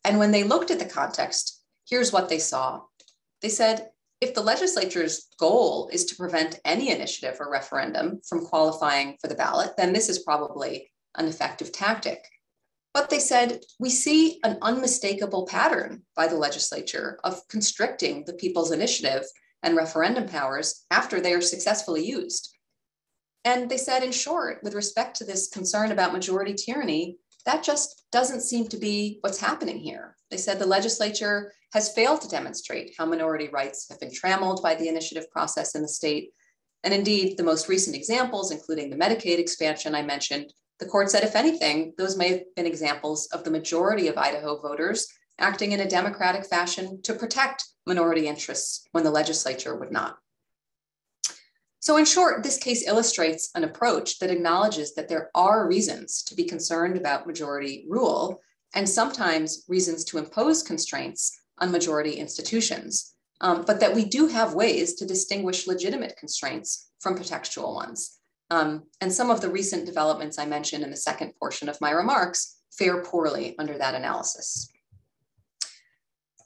[SPEAKER 4] And when they looked at the context, here's what they saw. They said, if the legislature's goal is to prevent any initiative or referendum from qualifying for the ballot, then this is probably an effective tactic. But they said, we see an unmistakable pattern by the legislature of constricting the people's initiative and referendum powers after they are successfully used. And they said, in short, with respect to this concern about majority tyranny, that just doesn't seem to be what's happening here. They said the legislature has failed to demonstrate how minority rights have been trammeled by the initiative process in the state. And indeed, the most recent examples, including the Medicaid expansion I mentioned, the court said, if anything, those may have been examples of the majority of Idaho voters acting in a democratic fashion to protect minority interests when the legislature would not. So in short, this case illustrates an approach that acknowledges that there are reasons to be concerned about majority rule and sometimes reasons to impose constraints on majority institutions, um, but that we do have ways to distinguish legitimate constraints from pretextual ones. Um, and some of the recent developments I mentioned in the second portion of my remarks fare poorly under that analysis.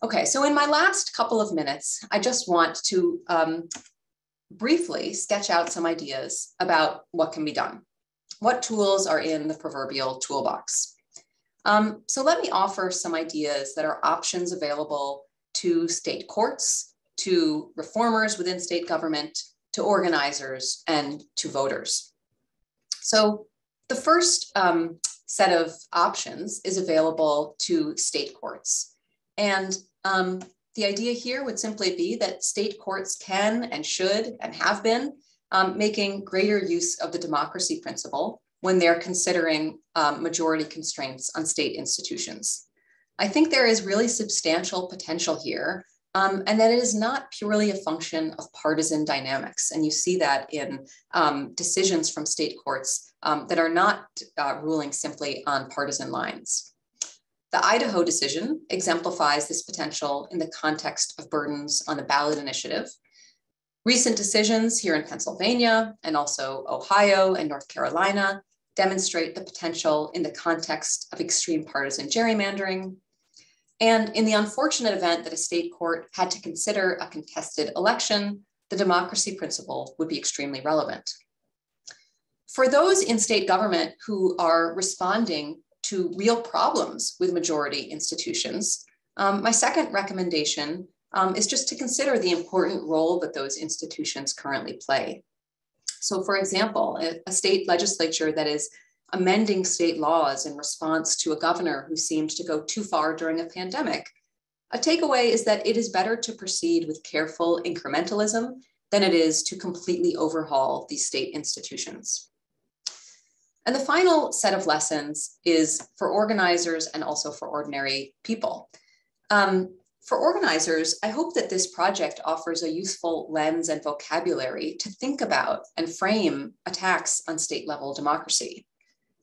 [SPEAKER 4] Okay, so in my last couple of minutes, I just want to um, briefly sketch out some ideas about what can be done. What tools are in the proverbial toolbox? Um, so let me offer some ideas that are options available to state courts, to reformers within state government, to organizers and to voters. So the first um, set of options is available to state courts. And um, the idea here would simply be that state courts can and should and have been um, making greater use of the democracy principle when they're considering um, majority constraints on state institutions. I think there is really substantial potential here um, and that it is not purely a function of partisan dynamics. And you see that in um, decisions from state courts um, that are not uh, ruling simply on partisan lines. The Idaho decision exemplifies this potential in the context of burdens on the ballot initiative. Recent decisions here in Pennsylvania and also Ohio and North Carolina demonstrate the potential in the context of extreme partisan gerrymandering, and in the unfortunate event that a state court had to consider a contested election, the democracy principle would be extremely relevant. For those in state government who are responding to real problems with majority institutions, um, my second recommendation um, is just to consider the important role that those institutions currently play. So for example, a, a state legislature that is amending state laws in response to a governor who seemed to go too far during a pandemic. A takeaway is that it is better to proceed with careful incrementalism than it is to completely overhaul these state institutions. And the final set of lessons is for organizers and also for ordinary people. Um, for organizers, I hope that this project offers a useful lens and vocabulary to think about and frame attacks on state level democracy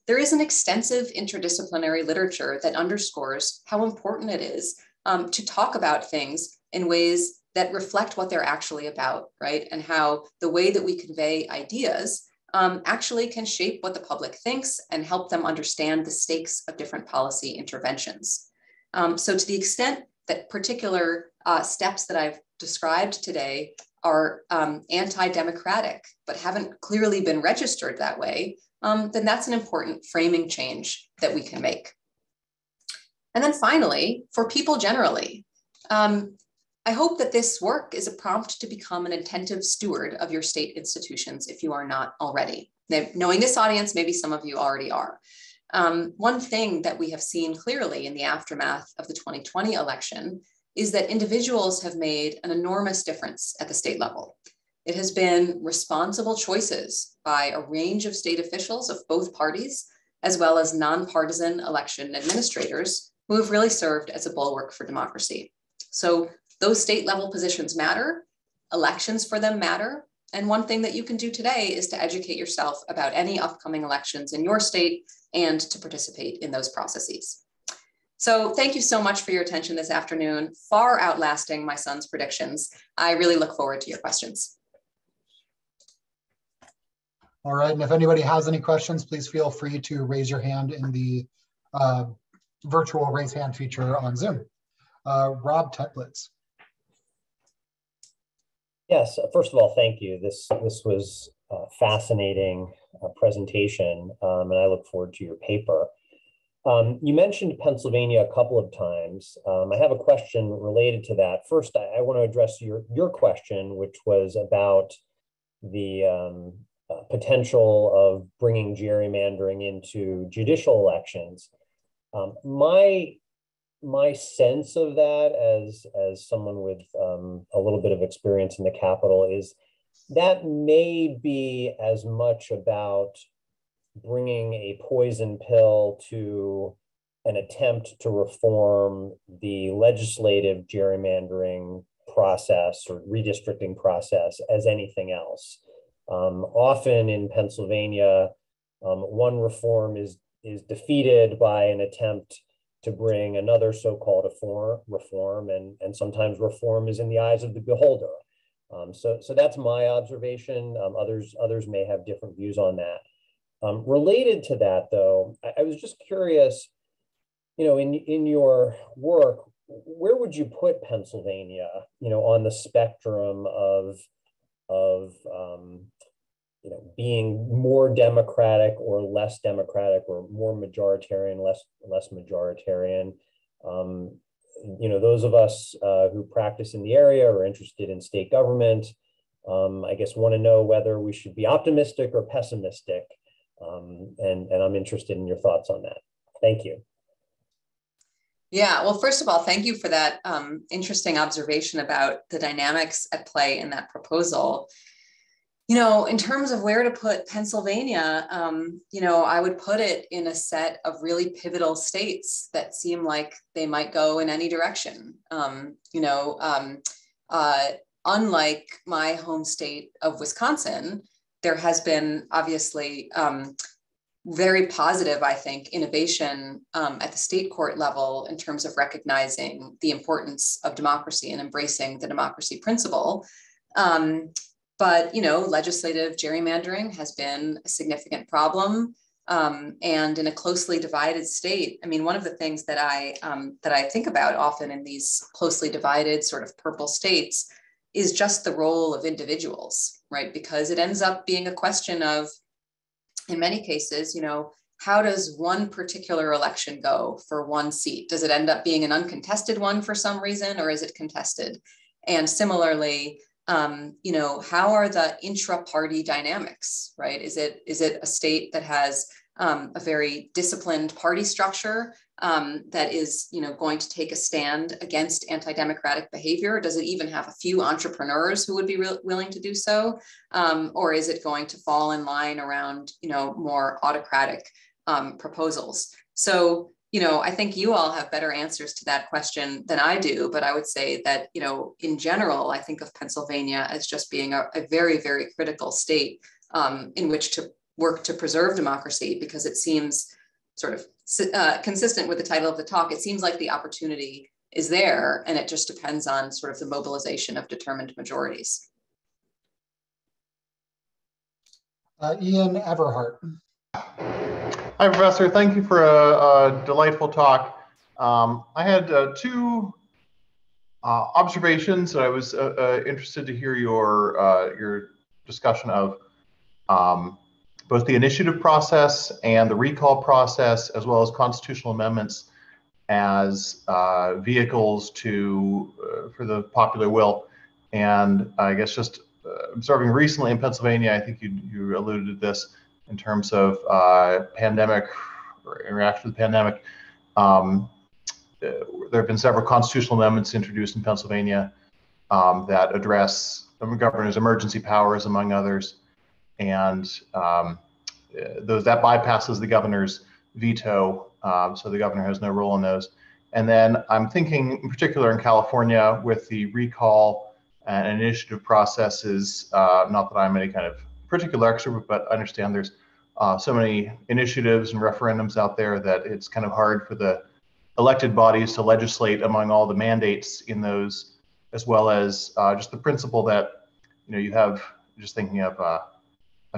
[SPEAKER 4] there is an extensive interdisciplinary literature that underscores how important it is um, to talk about things in ways that reflect what they're actually about, right? And how the way that we convey ideas um, actually can shape what the public thinks and help them understand the stakes of different policy interventions. Um, so to the extent that particular uh, steps that I've described today are um, anti-democratic, but haven't clearly been registered that way, um, then that's an important framing change that we can make. And then finally, for people generally, um, I hope that this work is a prompt to become an attentive steward of your state institutions if you are not already. Now, knowing this audience, maybe some of you already are. Um, one thing that we have seen clearly in the aftermath of the 2020 election is that individuals have made an enormous difference at the state level. It has been responsible choices by a range of state officials of both parties, as well as nonpartisan election administrators who have really served as a bulwark for democracy. So those state level positions matter, elections for them matter. And one thing that you can do today is to educate yourself about any upcoming elections in your state and to participate in those processes. So thank you so much for your attention this afternoon, far outlasting my son's predictions. I really look forward to your questions.
[SPEAKER 3] All right, and if anybody has any questions, please feel free to raise your hand in the uh, virtual raise hand feature on Zoom. Uh, Rob Teplitz.
[SPEAKER 5] Yes, first of all, thank you. This this was a fascinating uh, presentation, um, and I look forward to your paper. Um, you mentioned Pennsylvania a couple of times. Um, I have a question related to that. First, I, I, want to address your, your question, which was about the um, uh, potential of bringing gerrymandering into judicial elections. Um, my my sense of that as as someone with um, a little bit of experience in the capital is that may be as much about bringing a poison pill to an attempt to reform the legislative gerrymandering process or redistricting process as anything else. Um, often in Pennsylvania, um, one reform is is defeated by an attempt to bring another so-called reform, reform and, and sometimes reform is in the eyes of the beholder. Um, so, so that's my observation. Um, others, others may have different views on that. Um, related to that, though, I, I, was just curious, you know, in, in your work, where would you put Pennsylvania, you know, on the spectrum of, of um, you know, being more democratic or less democratic or more majoritarian, less less majoritarian. Um, you know, those of us uh, who practice in the area or interested in state government, um, I guess, want to know whether we should be optimistic or pessimistic. Um, and, and I'm interested in your thoughts on that. Thank you.
[SPEAKER 4] Yeah, well, first of all, thank you for that um, interesting observation about the dynamics at play in that proposal you know, in terms of where to put Pennsylvania, um, you know, I would put it in a set of really pivotal states that seem like they might go in any direction. Um, you know, um, uh, unlike my home state of Wisconsin, there has been obviously um, very positive, I think, innovation um, at the state court level in terms of recognizing the importance of democracy and embracing the democracy principle. Um, but you know, legislative gerrymandering has been a significant problem. Um, and in a closely divided state, I mean, one of the things that I um, that I think about often in these closely divided sort of purple states is just the role of individuals, right? Because it ends up being a question of, in many cases, you know, how does one particular election go for one seat? Does it end up being an uncontested one for some reason, or is it contested? And similarly, um, you know, how are the intra-party dynamics, right? Is it is it a state that has um, a very disciplined party structure um, that is, you know, going to take a stand against anti-democratic behavior? Does it even have a few entrepreneurs who would be re- willing to do so, um, or is it going to fall in line around, you know, more autocratic um, proposals? So you know, I think you all have better answers to that question than I do. But I would say that, you know, in general, I think of Pennsylvania as just being a, a very, very critical state um, in which to work to preserve democracy because it seems sort of uh, consistent with the title of the talk. It seems like the opportunity is there, and it just depends on sort of the mobilization of determined majorities.
[SPEAKER 3] Uh, Ian Everhart.
[SPEAKER 6] Hi, Professor. Thank you for a, a delightful talk. Um, I had uh, two uh, observations that I was uh, uh, interested to hear your uh, your discussion of. Um, both the initiative process and the recall process, as well as constitutional amendments as uh, vehicles to for the popular will. And I guess just observing recently in Pennsylvania, I think you, you alluded to this in terms of uh, pandemic or reaction to the pandemic. Um, uh, there have been several constitutional amendments introduced in Pennsylvania um, that address the governor's emergency powers, among others and um, those that bypasses the governor's veto, um, so the governor has no role in those. And then I'm thinking, in particular, in California, with the recall and initiative processes. Uh, not that I'm any kind of particular expert, but I understand there's uh, so many initiatives and referendums out there that it's kind of hard for the elected bodies to legislate among all the mandates in those, as well as uh, just the principle that you know you have. Just thinking of uh,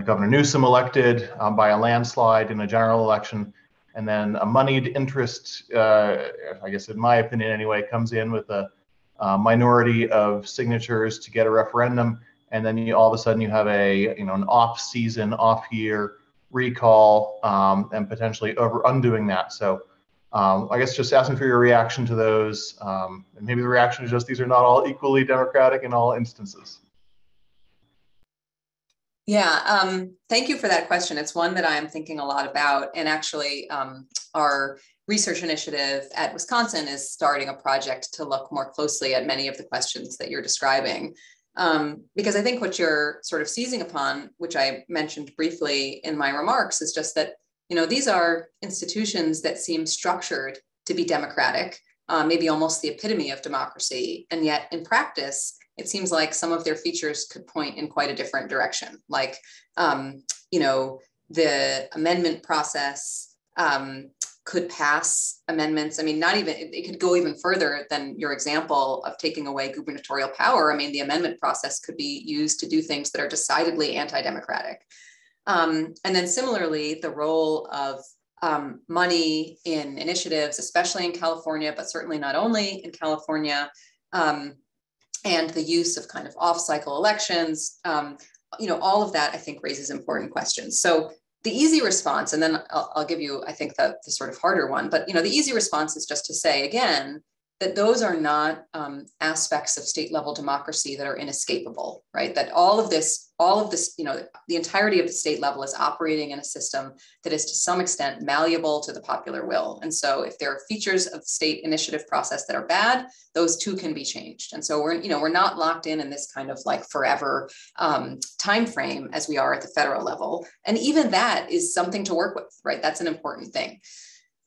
[SPEAKER 6] Governor Newsom elected um, by a landslide in a general election, and then a moneyed interest, uh, I guess in my opinion anyway, comes in with a, a, minority of signatures to get a referendum, and then you, all of a sudden you have a you know an off season, off year recall, um, and potentially over undoing that. So. Um, I guess just asking for your reaction to those, um, and maybe the reaction is just these are not all equally democratic in all instances.
[SPEAKER 4] Yeah, um, thank you for that question. It's one that I am thinking a lot about. And actually, um, our research initiative at Wisconsin is starting a project to look more closely at many of the questions that you're describing. Um, because I think what you're sort of seizing upon, which I mentioned briefly in my remarks, is just that you know these are institutions that seem structured to be democratic, uh, maybe almost the epitome of democracy, and yet in practice it seems like some of their features could point in quite a different direction. Like, um, you know, the amendment process um, could pass amendments. I mean, not even, it, could go even further than your example of taking away gubernatorial power. I mean, the amendment process could be used to do things that are decidedly anti democratic. Um, and then similarly, the role of um, money in initiatives, especially in California, but certainly not only in California, um, and the use of kind of off-cycle elections, um, you know, all of that I think raises important questions. So the easy response, and then I'll, I'll give you, I think, the, the sort of harder one, but you know, the easy response is just to say again that those are not um, aspects of state level democracy that are inescapable, right? That all of this, all of this, you know, the entirety of the state level is operating in a system that is to some extent malleable to the popular will. And so if there are features of the state initiative process that are bad, those too can be changed. And so we're, you know, we're not locked in in this kind of like forever um, time frame as we are at the federal level. And even that is something to work with, right? That's an important thing.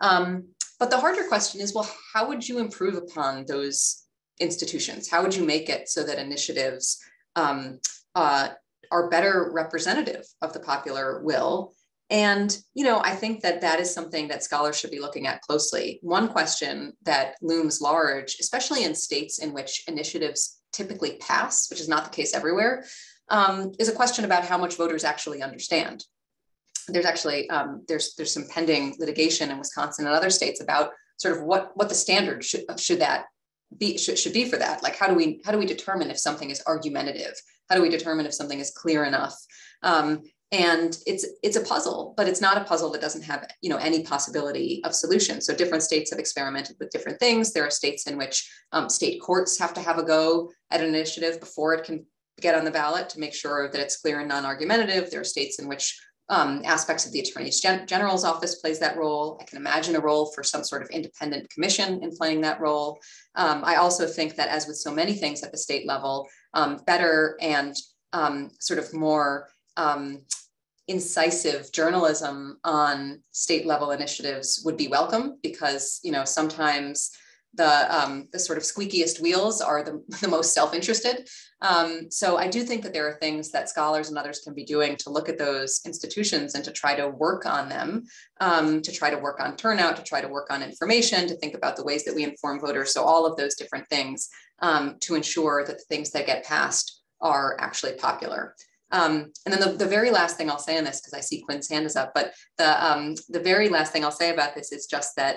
[SPEAKER 4] Um, but the harder question is well, how would you improve upon those institutions? How would you make it so that initiatives um, uh, are better representative of the popular will? And, you know, I think that that is something that scholars should be looking at closely. One question that looms large, especially in states in which initiatives typically pass, which is not the case everywhere, um, is a question about how much voters actually understand there's actually um, there's there's some pending litigation in Wisconsin and other states about sort of what what the standard should should that be should, should be for that. Like how do we how do we determine if something is argumentative? How do we determine if something is clear enough? Um, and it's it's a puzzle but it's not a puzzle that doesn't have you know any possibility of solution. So different states have experimented with different things. There are states in which um, state courts have to have a go at an initiative before it can get on the ballot to make sure that it's clear and non-argumentative. There are states in which um, aspects of the Attorney Gen General's office plays that role. I can imagine a role for some sort of independent commission in playing that role. Um, I also think that as with so many things at the state level, um, better and um, sort of more um, incisive journalism on state level initiatives would be welcome because, you know, sometimes the, um, the sort of squeakiest wheels are the, the most self-interested. Um, so I do think that there are things that scholars and others can be doing to look at those institutions and to try to work on them, um, to try to work on turnout, to try to work on information, to think about the ways that we inform voters. So all of those different things um, to ensure that the things that get passed are actually popular. Um, and then the, the very last thing I'll say on this, because I see Quinn's hand is up, but the, um, the very last thing I'll say about this is just that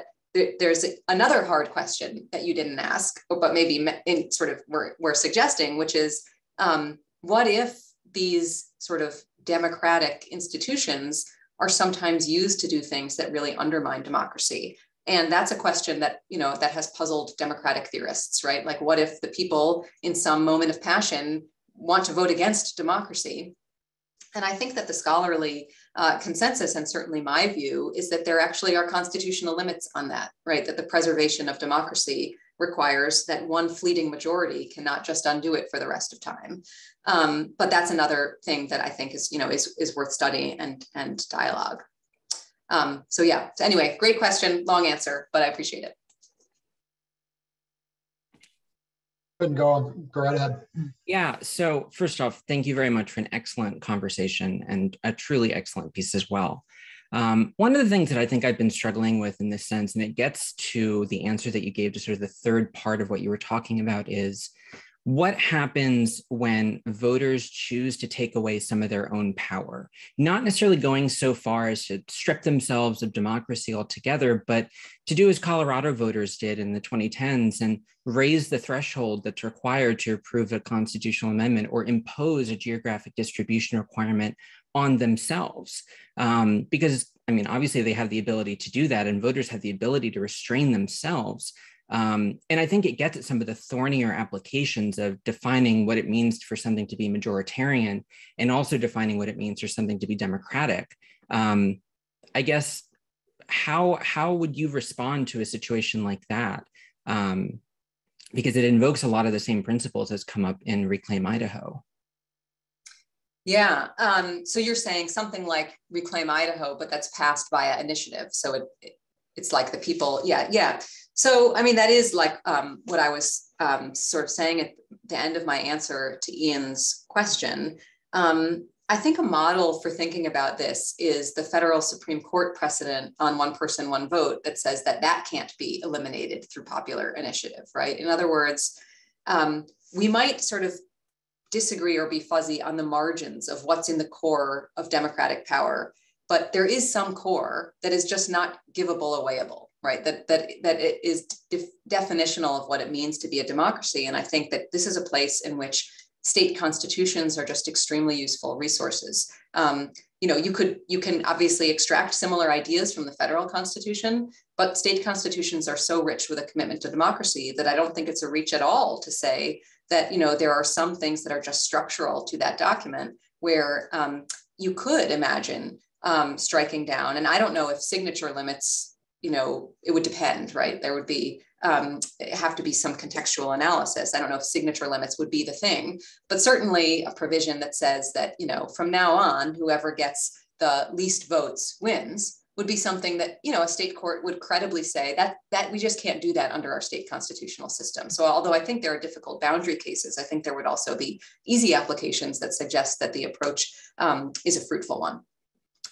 [SPEAKER 4] there's another hard question that you didn't ask, but maybe in sort of we're, we're suggesting, which is um, what if these sort of democratic institutions are sometimes used to do things that really undermine democracy? And that's a question that, you know, that has puzzled democratic theorists, right? Like what if the people in some moment of passion want to vote against democracy? And I think that the scholarly uh, consensus, and certainly my view, is that there actually are constitutional limits on that, right? That the preservation of democracy requires that one fleeting majority cannot just undo it for the rest of time. Um, but that's another thing that I think is, you know, is, is worth study and, and dialogue. Um, so yeah, so anyway, great question, long answer, but I appreciate it.
[SPEAKER 3] Couldn't go on. Go right ahead.
[SPEAKER 7] Yeah. So first off, thank you very much for an excellent conversation and a truly excellent piece as well. Um, one of the things that I think I've been struggling with in this sense, and it gets to the answer that you gave to sort of the third part of what you were talking about, is what happens when voters choose to take away some of their own power? Not necessarily going so far as to strip themselves of democracy altogether, but to do as Colorado voters did in the 2010s and raise the threshold that's required to approve a constitutional amendment or impose a geographic distribution requirement on themselves. Um, because, I mean, obviously they have the ability to do that, and voters have the ability to restrain themselves. Um, and I think it gets at some of the thornier applications of defining what it means for something to be majoritarian and also defining what it means for something to be democratic. Um, I guess how how would you respond to a situation like that? Um, because it invokes a lot of the same principles as come up in Reclaim Idaho.
[SPEAKER 4] Yeah. Um, so you're saying something like Reclaim Idaho, but that's passed via initiative. So it, it it's like the people. Yeah. Yeah. So, I mean, that is like um, what I was um, sort of saying at the end of my answer to Ian's question. Um, I think a model for thinking about this is the federal Supreme Court precedent on one person, one vote that says that that can't be eliminated through popular initiative, right? In other words, um, we might sort of disagree or be fuzzy on the margins of what's in the core of democratic power, but there is some core that is just not givable awayable right? That that that it is def- definitional of what it means to be a democracy. And I think that this is a place in which state constitutions are just extremely useful resources. Um, you know, you could you can obviously extract similar ideas from the federal constitution, but state constitutions are so rich with a commitment to democracy that I don't think it's a reach at all to say that you know there are some things that are just structural to that document where um, you could imagine um, striking down. And I don't know if signature limits you know, it would depend, right? There would be um, have to be some contextual analysis. I don't know if signature limits would be the thing, but certainly a provision that says that, you know, from now on, whoever gets the least votes wins would be something that, you know, a state court would credibly say that that we just can't do that under our state constitutional system. So although I think there are difficult boundary cases, I think there would also be easy applications that suggest that the approach um, is a fruitful one.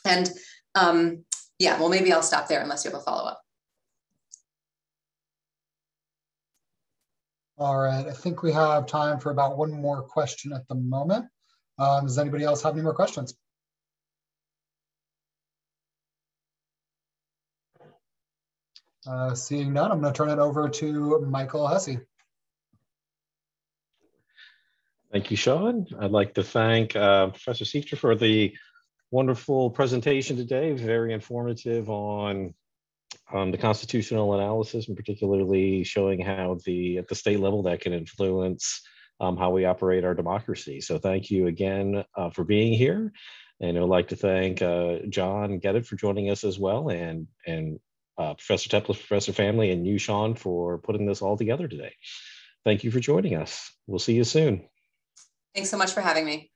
[SPEAKER 4] And um, yeah, well, maybe I'll stop there unless you have a follow up.
[SPEAKER 3] All right, I think we have time for about one more question at the moment. Um, does anybody else have any more questions? Uh, seeing none, I'm going to turn it over to Michael Hussey.
[SPEAKER 1] Thank you, Sean. I'd like to thank uh, Professor Seifter for the wonderful presentation today, very informative on um, the constitutional analysis and particularly showing how the at the state level that can influence um, how we operate our democracy. So thank you again uh, for being here. And I'd like to thank uh, John Gedid for joining us as well and, and uh, Professor Teplitz, Professor Family, and you, Sean, for putting this all together today. Thank you for joining us. We'll see you soon.
[SPEAKER 4] Thanks so much for having me.